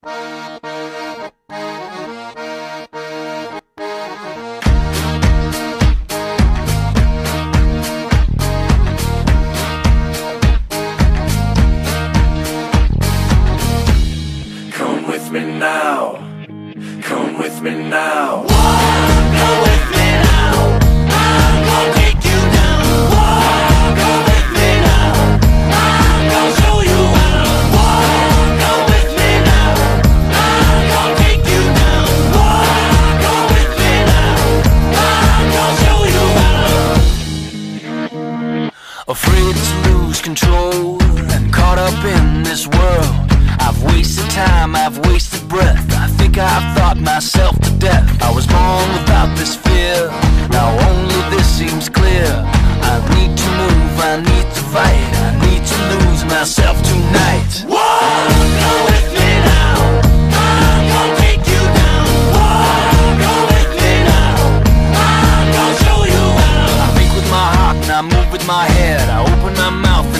Come with me now. Come with me now. Afraid to lose control and caught up in this world. I've wasted time, I've wasted breath. I think I've thought myself to death. I was born without this fear. Now only this seems clear. I need to move, I need I move with my head. I open my mouth